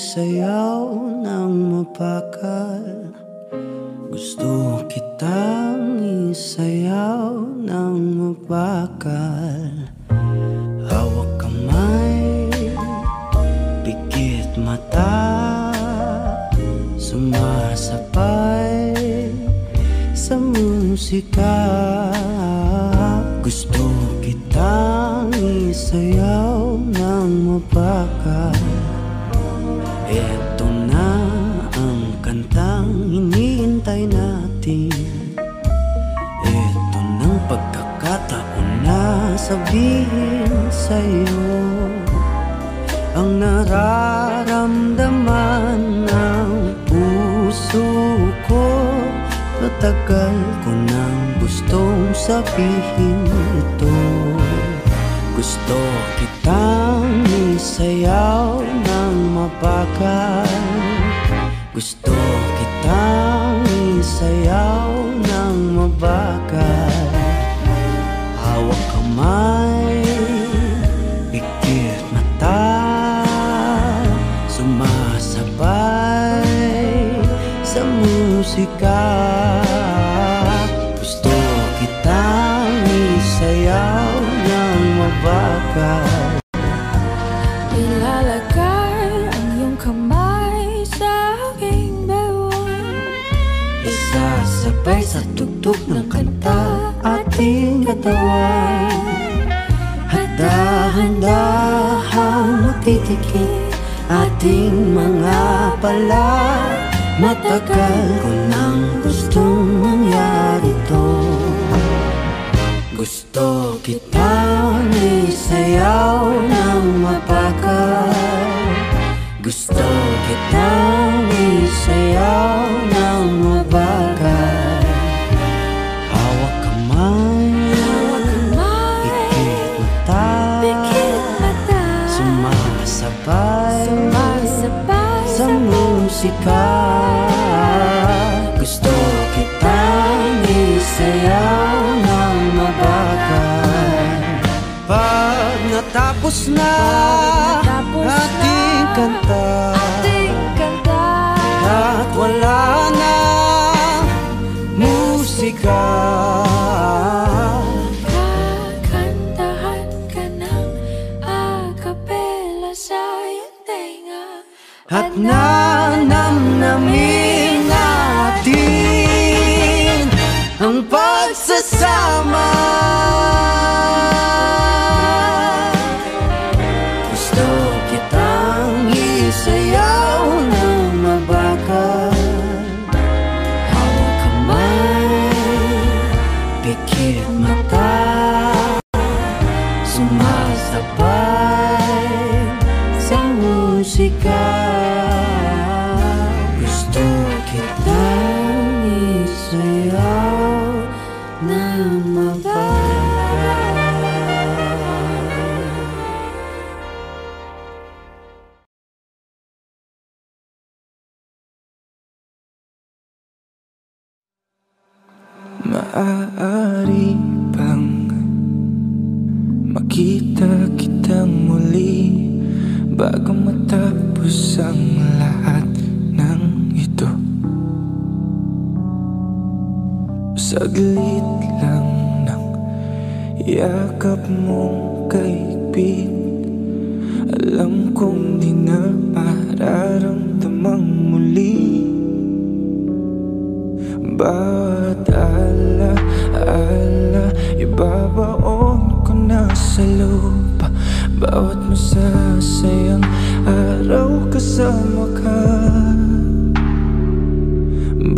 sayaw ng mapakal. Gusto kitang isayaw ng mapakal. Hawak kamay, pikit mata. Sumasapay sa musika. Gusto kitang isayaw Tagal ko nang gustong sabihin ito. Gusto kitang isayaw ng mabakal Gusto kitang isayaw at nanamnamin.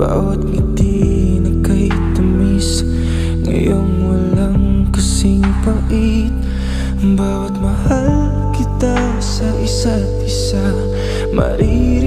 Bawat ngiti na kay tamis Ngayong walang kasing pait. Bawat mahal kita sa isa't isa Maririnig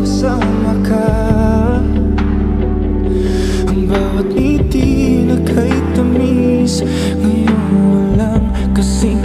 kasama ka. Ang bawat ngiti na kay tamis Ngayon walang kasing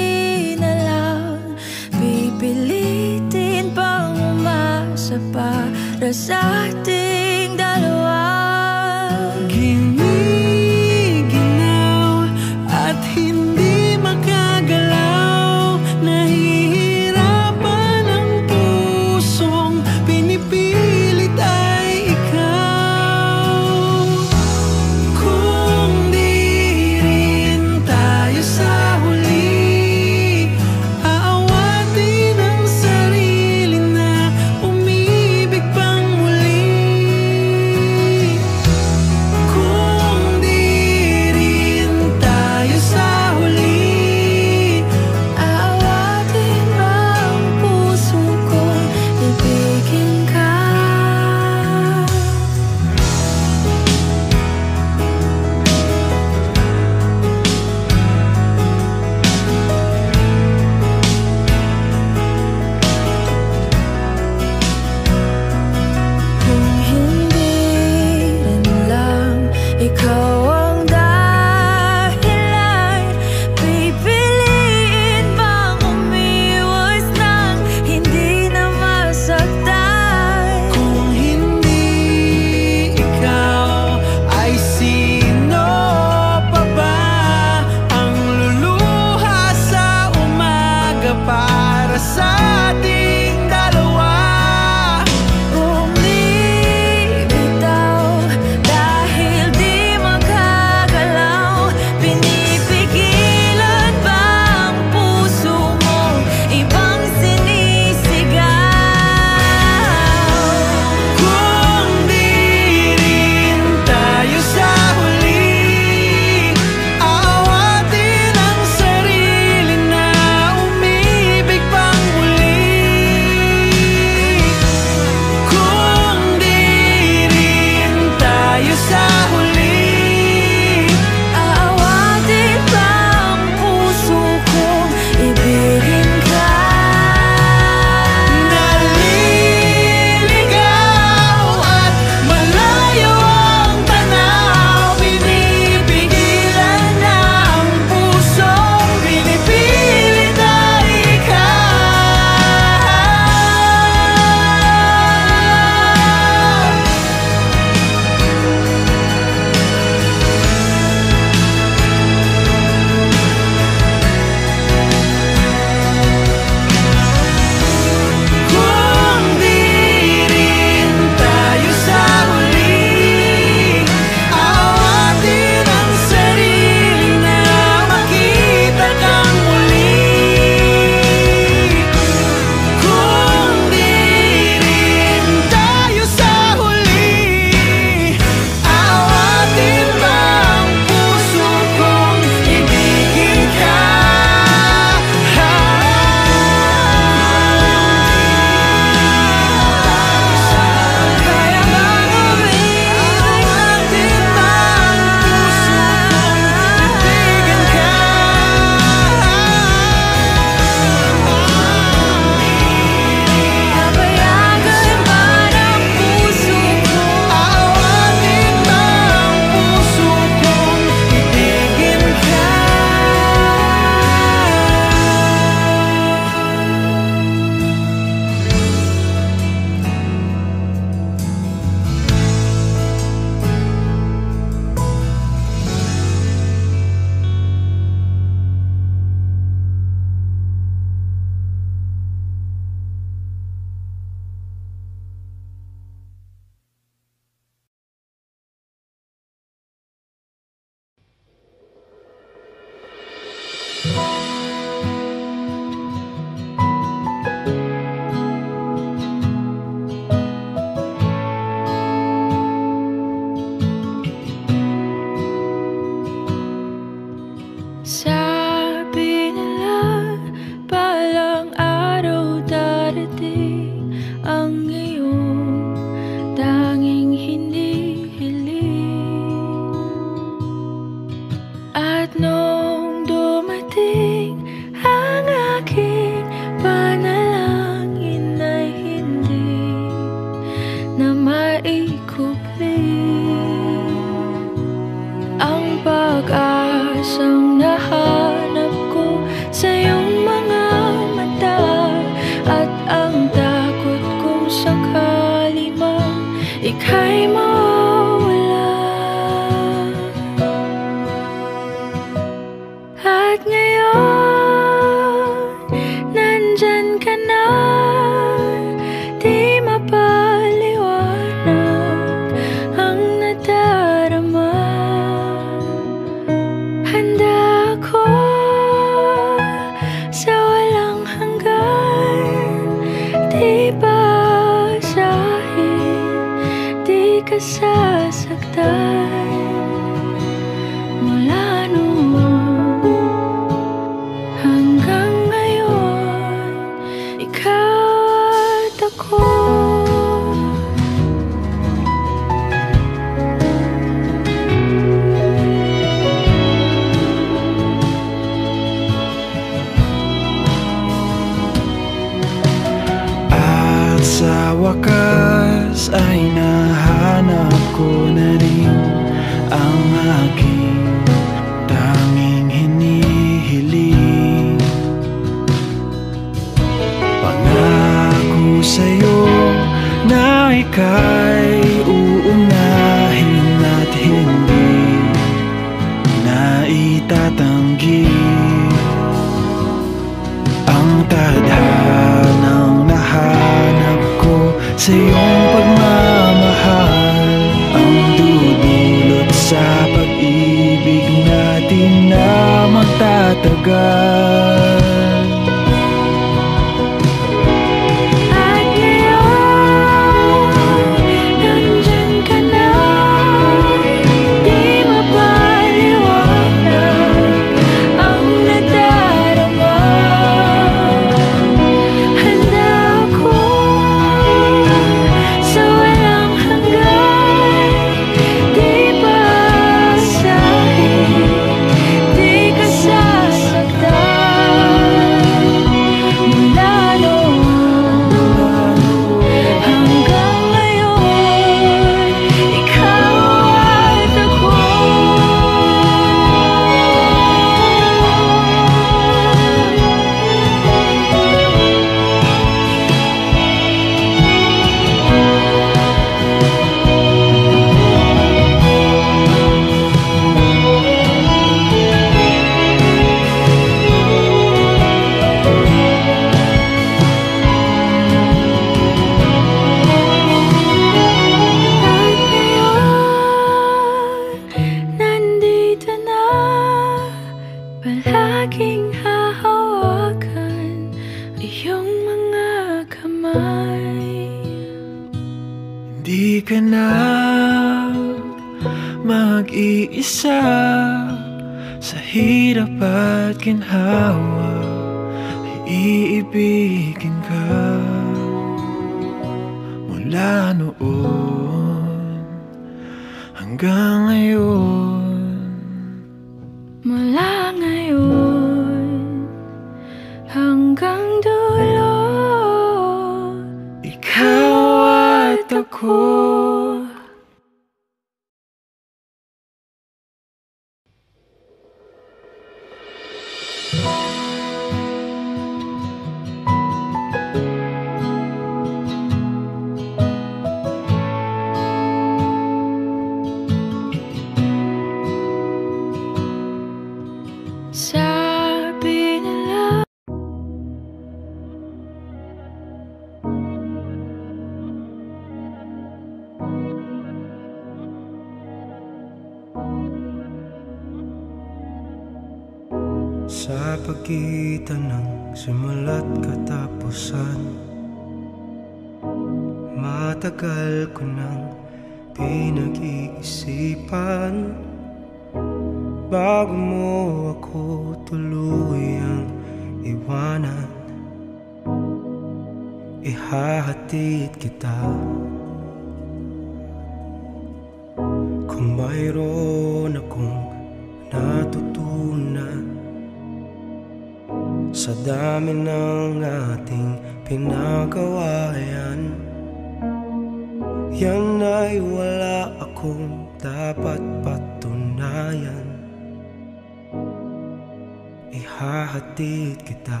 Ihahatid kita.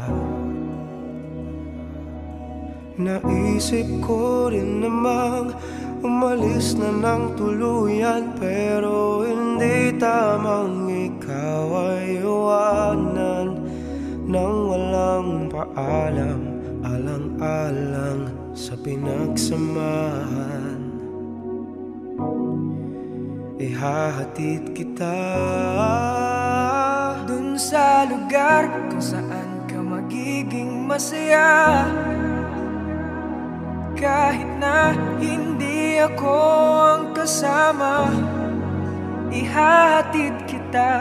Naisip ko rin namang umalis na ng tuluyan Pero hindi tamang ikaw ay iwanan Nang walang paalam, alang-alang sa pinagsamahan. Ihahatid kita Sa lugar kung saan ka magiging masaya. Kahit na hindi ako ang kasama Ihahatid kita.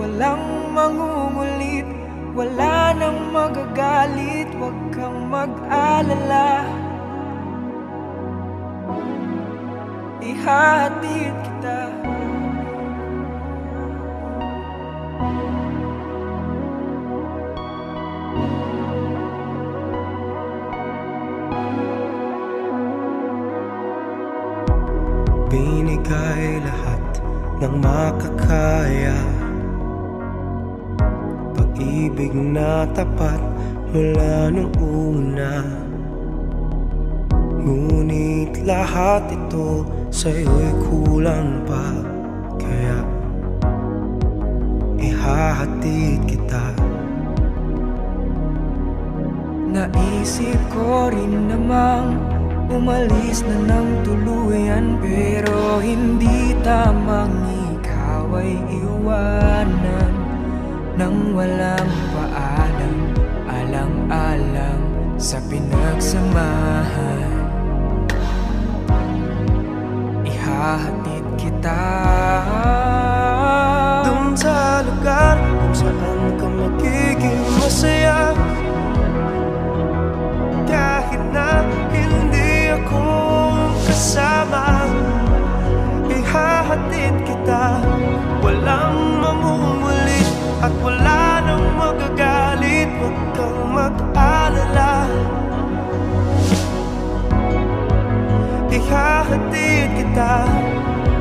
Walang mangungulit Wala nang magagalit Huwag kang mag-alala. Ihahatid kita tapat mula nung una. Ngunit lahat ito sa'yo'y kulang pa. Kaya ihahatid kita. Naisip ko rin namang Umalis na ng tuluyan Pero hindi tamang ikaw ay iwanan Nang walang paalam Alang-alang sa pinagsamahan. Ihahatid kita. Doon sa lugar kung saan ka magiging masaya. Kahit na hindi ako kasama Ihahatid kita. Walang mamumulit At wala nang magagalit. Huwag kang mag-alala Ihahatid kita.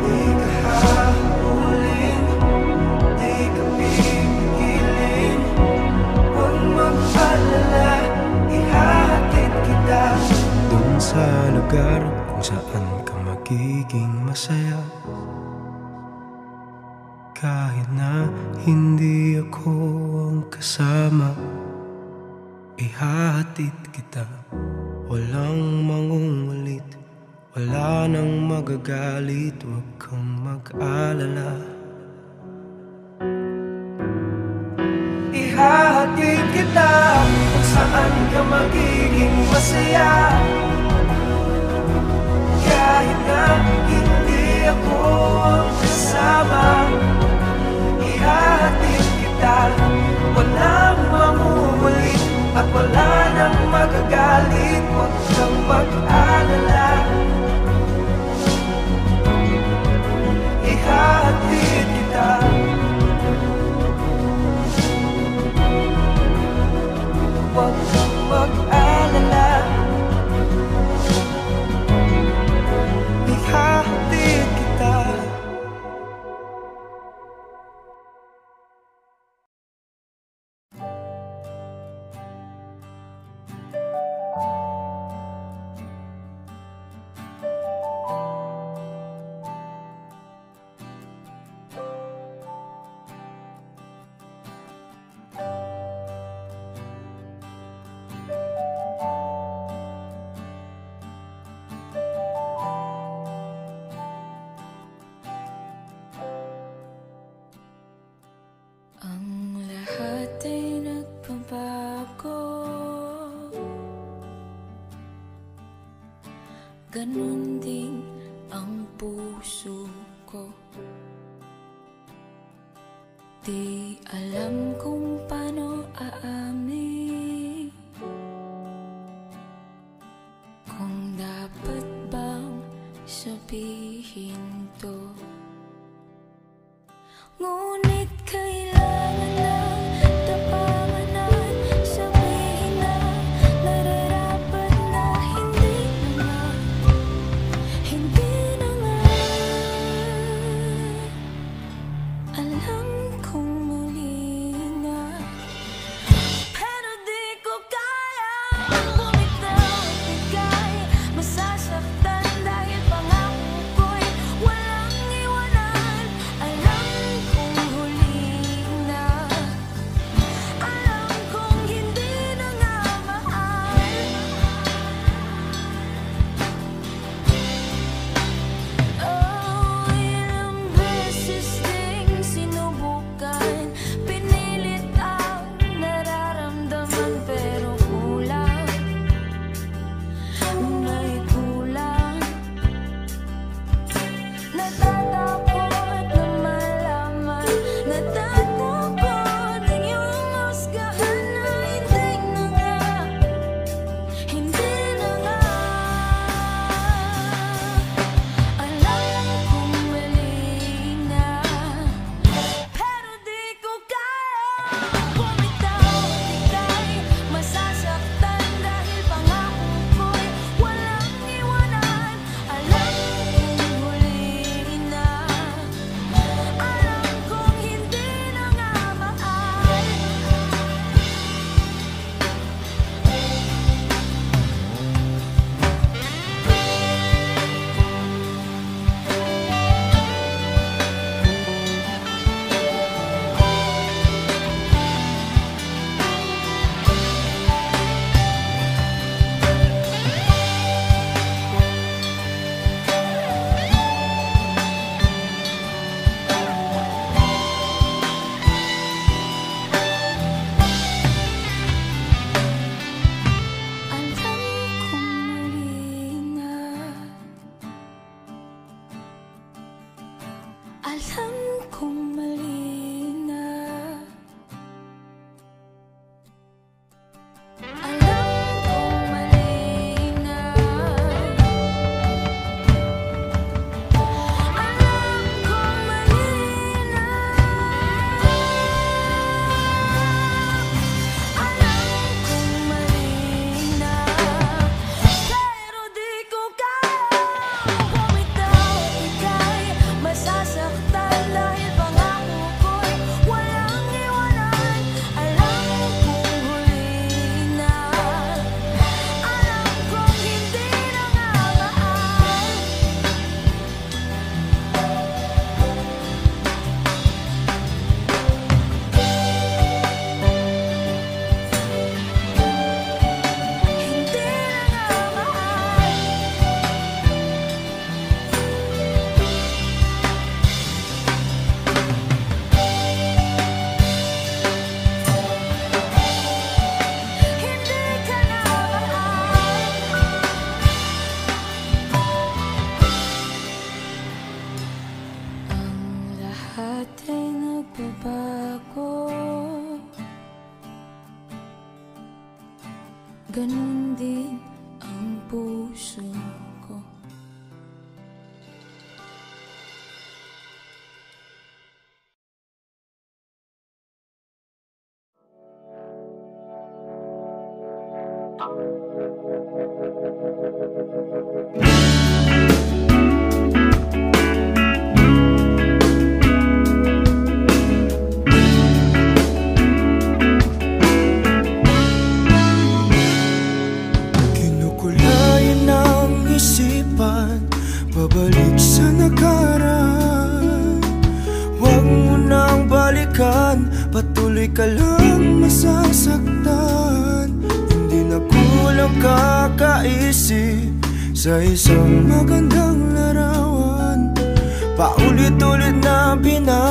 Di ka hahabulin Di ka pipigilin. Huwag mag-alala kita. Doon sa lugar kung saan ka magiging masaya. Kahit na hindi ako ang kasama Ihahatid kita. Walang mangungulit Wala nang magagalit Huwag kang mag-alala. Ihahatid kita Kung saan dapat bang sabihin to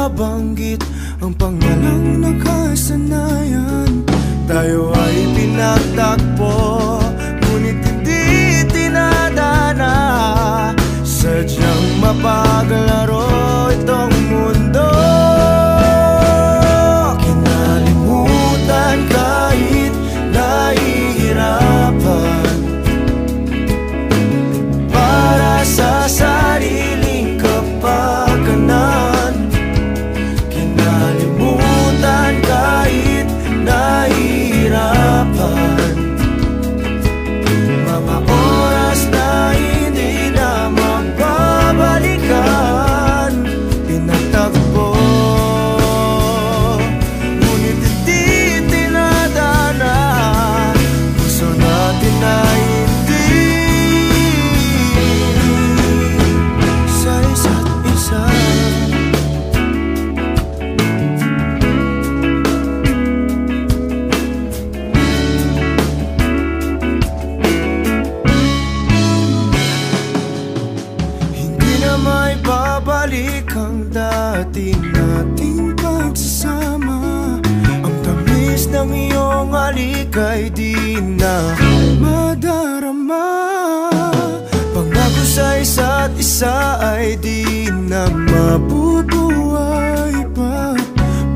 nababanggit Ang pangalang nakasanayan Tayo ay pinatak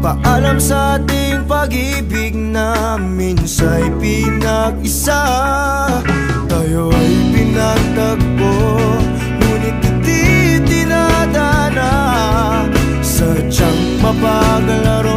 Paalam sa ating pag-ibig namin sa'y pinag-isa. Tayo ay pinagtagpo Ngunit hindi tinadana Sadyang mapaglaro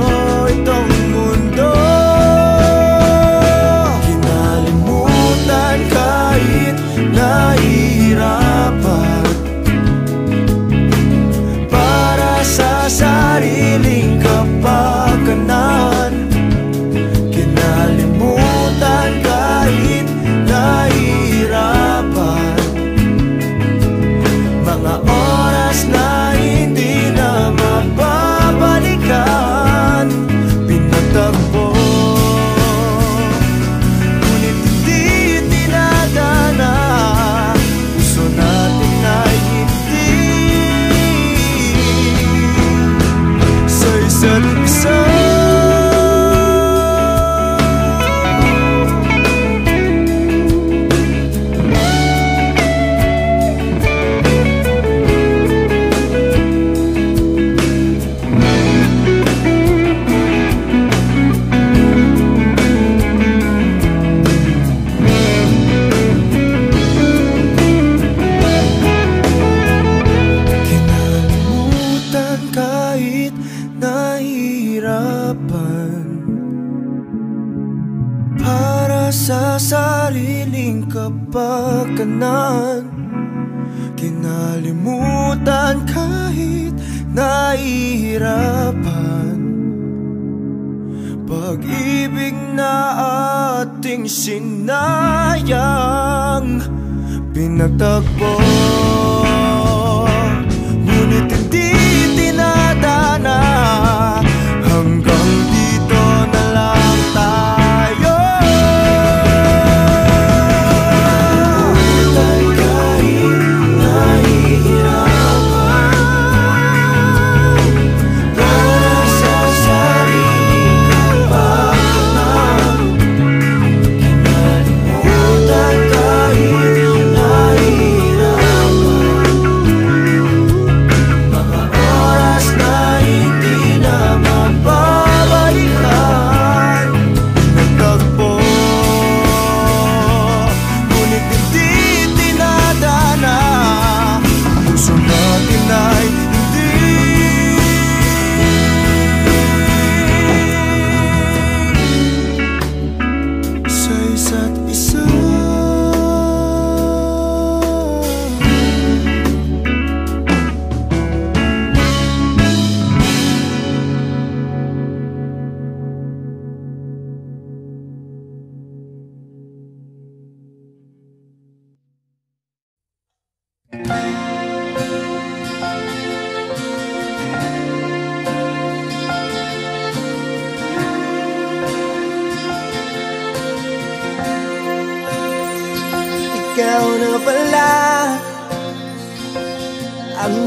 sa sariling kapakanan Kinalimutan kahit nahihirapan. Pag-ibig na ating sinayang Pinagtagpo. Ngunit hindi tinadana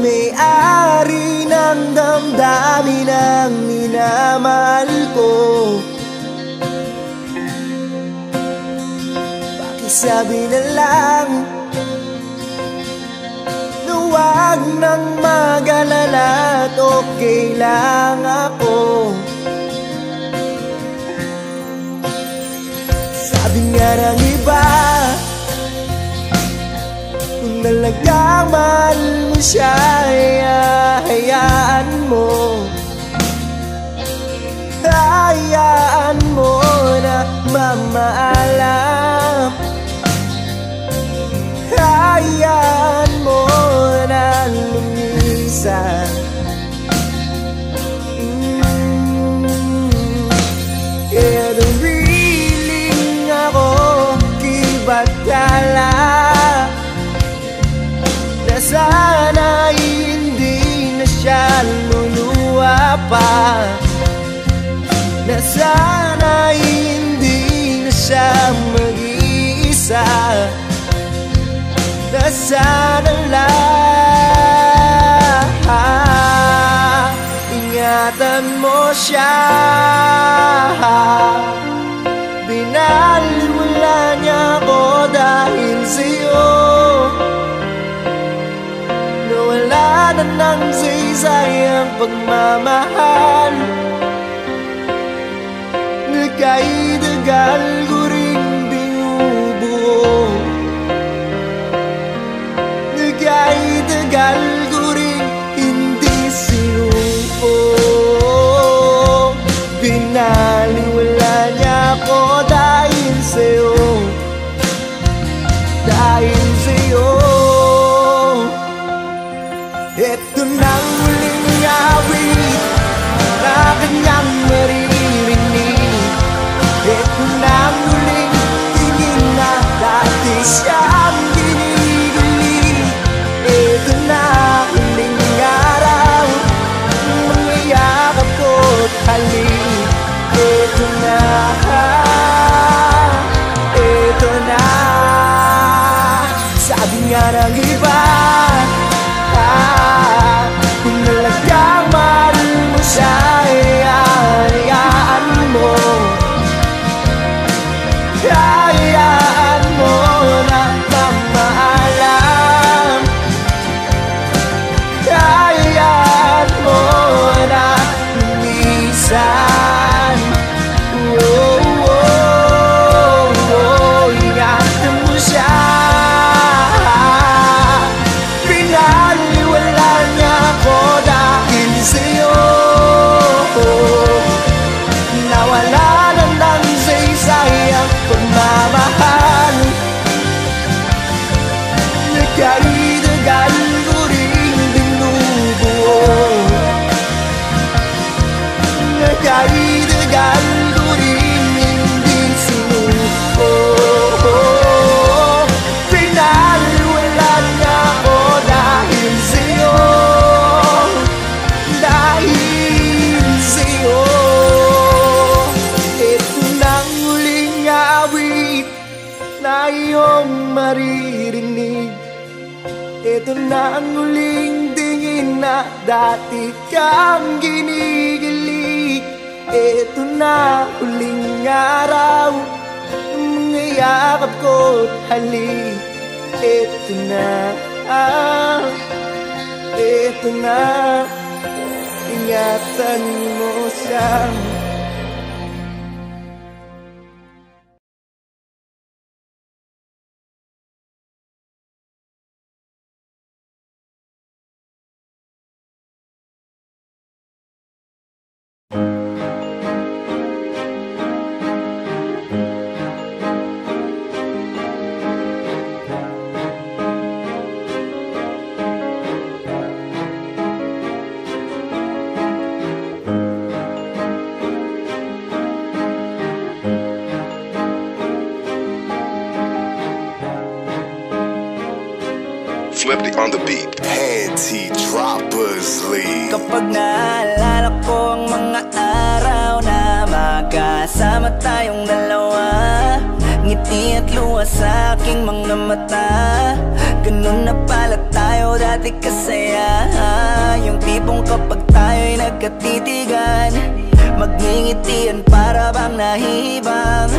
may-ari ng damdamin ng minamahal ko. Pakisabi na lang na huwag nang mag-alala at okay lang ako. Sabi nga ng iba nalagaman mo siya Hayaan mo. Hayaan mo na mamaalam. Hayaan mo na lumisan. siya luluwa pa Na sana hindi na siya mag-iisa Na sana lang Ingatan mo siya. pagmamahal. Nagkaidagal halik Ito na ah, Ito na Ingatan mo siyang luha sa aking mga mata. Ganun na pala tayo dati kasaya. Yung tipong kapag tayo'y nagkatitigan Magngingitian para bang nahihibang.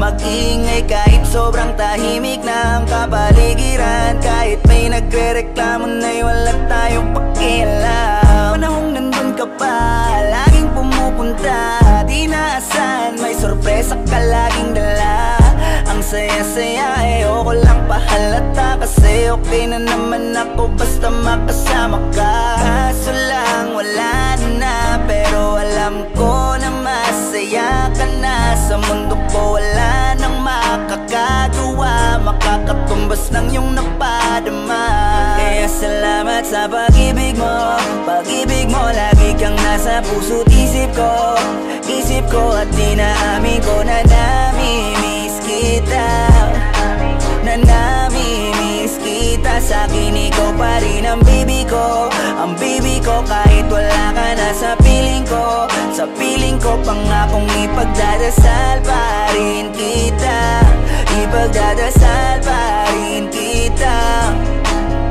Mag-iingay kahit sobrang tahimik na ang kapaligiran. Kahit may nagre-reklamo na'y wala tayong pakialam. Panahong nandun ka pa, laging pumupunta. Di naasan, may sorpresa ka laging dala Ang saya-saya, ayoko lang pahalata. Kasi okay na naman ako basta makasama ka. Kaso lang, wala na Pero alam ko na masaya ka na. Sa mundo ko wala nang makakagawa. Makakatumbas ng iyong napadama. Kaya salamat sa pag-ibig mo. Pag-ibig mo lagi kang nasa puso't isip ko. Isip ko at dinaamin ko na namimiss kita. Na namimiss kita. Sa akin ikaw pa rin ang baby ko. Ang baby ko kahit wala ka na sa piling ko. Sa piling ko pangakong ipagdadasal pa rin kita. Ipagdadasal pa rin kita.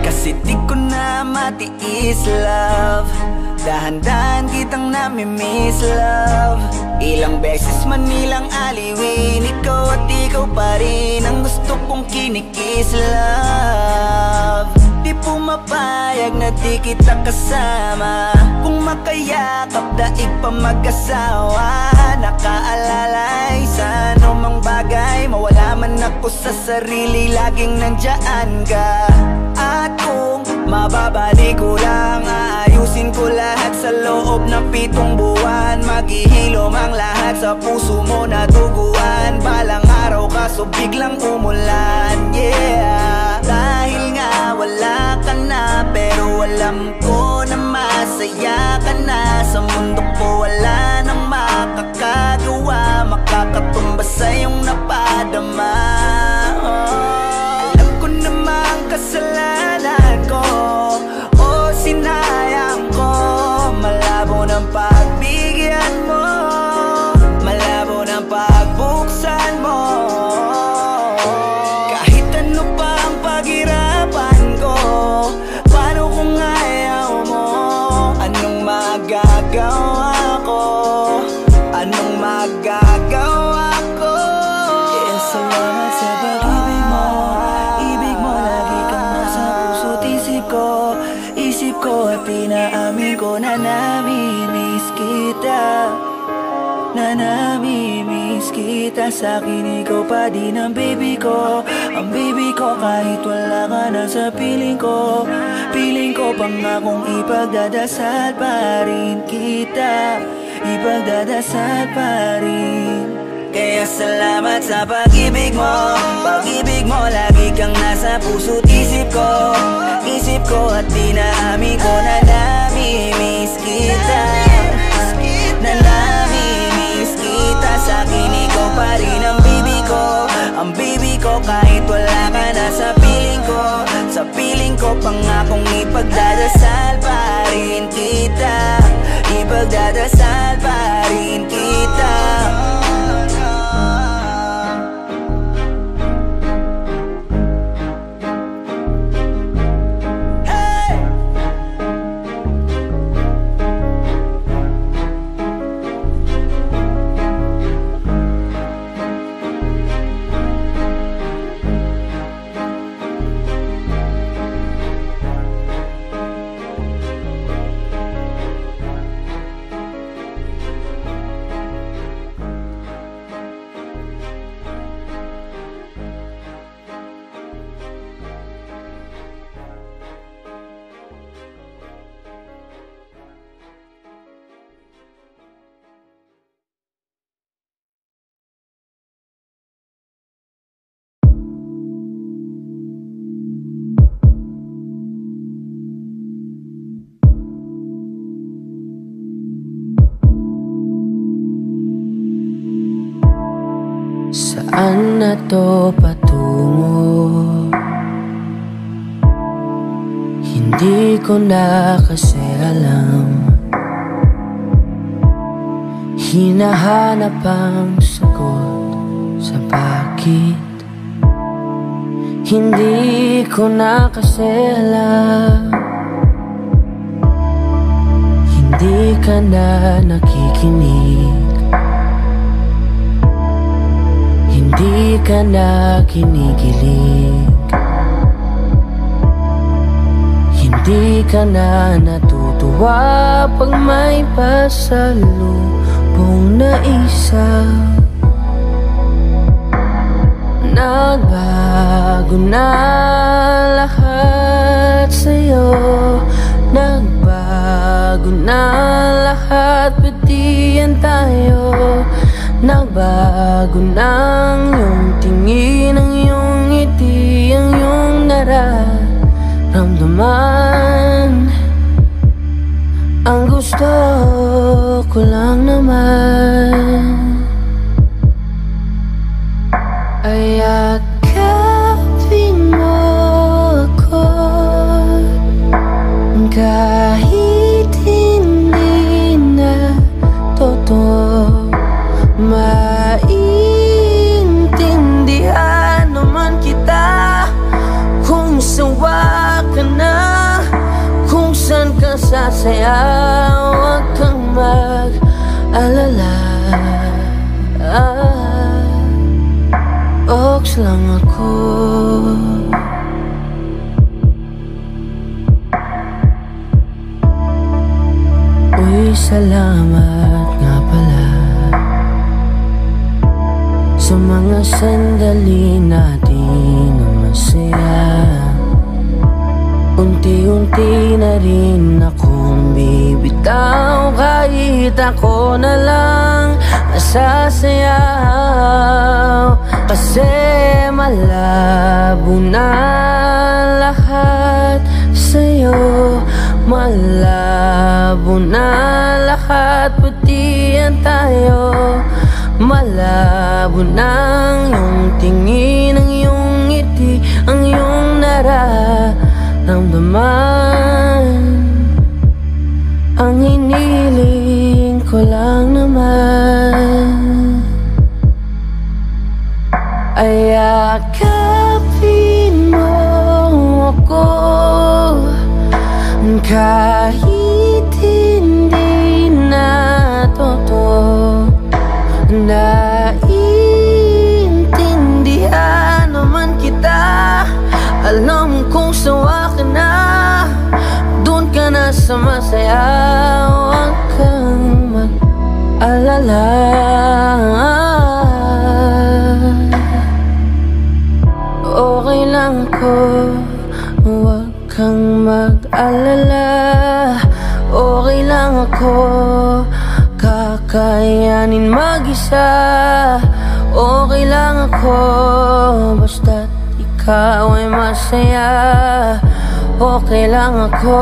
Kasi di ko na matiis love Dahan-dahan kitang namimiss love. Ilang beses man nilang aliwin Ikaw at ikaw pa rin Ang gusto kong kinikis love. Di pumapayag na di kita kasama. Kung makayakap daig pa mag-asawa. Nakaalalay sa anumang bagay Mawala man ako sa sarili Laging nandyan ka. At kung mababalik ko lang Aayusin ko lahat sa loob ng pitong buwan. Maghihilom ang lahat sa puso mo na duguan. Balang araw kaso biglang umulan Yeah. Dahil nga wala ka na Pero alam ko na masaya ka na. Sa mundo ko wala nang makakagawa Makakatumbas sa iyong napadama. Oh. Alam ko namang kasalanan ko O sinayang ko Malabo ng pagbigyan akin ikaw pa din ang baby ko. Ang baby ko kahit wala ka na sa piling ko. Piling ko pangakong ipagdadasal pa rin kita? Ipagdadasal pa rin. Kaya salamat sa pag-ibig mo. Pag-ibig mo lagi kang nasa puso't isip ko. Isip ko at dinaamin ko na namimiss kita pa rin ang baby ko. Ang baby ko kahit wala ka na sa piling ko. Sa piling ko pangakong ipagdadasal pa rin kita. Ipagdadasal pa rin kita na to patungo? Hindi ko na kasi alam. Hinahanap ang sagot sa bakit. Hindi ko na kasi alam. Hindi ka na nakikinig Hindi ka na kinikilig Hindi ka na natutuwa Pag may pasalubong na isa. Nagbago na lahat sa'yo. Nagbago na Nagbago na ang iyong tingin Ang iyong ngiti Ang iyong nararamdaman. Ang gusto ko lang naman Ox lang ako. Uy, salamat nga pala Sa mga sandali natin na masaya. Unti-unti na rin akong bibitaw Kahit ako na lang nasasayaw Kasi malabo na lahat sa'yo. Malabo na lahat pati yan tayo. Malabo na ang iyong tingin Ang iyong ngiti Ang iyong nararamdaman. Ang hiniling ko lang naman yakapin mo ako. Kahit hindi na totoo Naiintindihan naman kita. Alam kong sawa ka na Doon ka na sa masaya. Huwag kang mag-alala ko Huwag kang mag-alala. Okay lang ako Kakayanin mag-isa. Okay lang ako Basta't ikaw ay masaya. Okay lang ako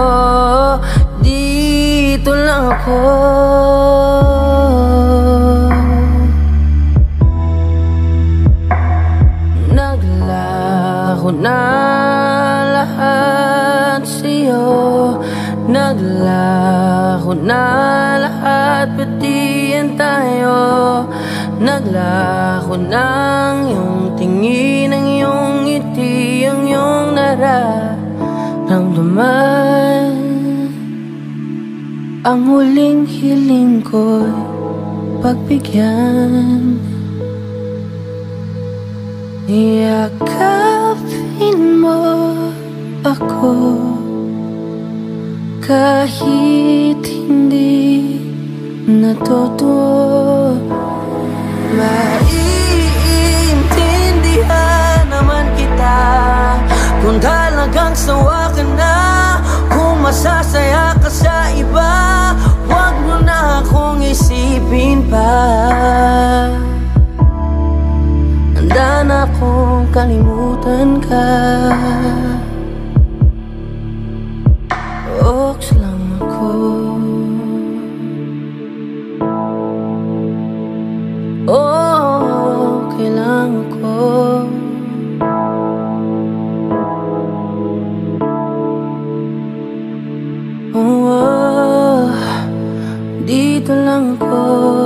Dito lang ako na lahat sa'yo. Naglaho na lahat Pati yan tayo. Naglaho na ang iyong tingin Ang iyong ngiti Ang iyong nararamdaman. Ang huling hiling ko'y pagbigyan Yakapin mo ako Kahit hindi na totoo Maiintindihan naman kita. Kung talagang sawa ka na Kung masasaya ka sa iba Huwag mo na akong isipin pa Handa na akong kalimutan ka. Ox lang ako. Okay lang ako Oh, ah, dito lang ako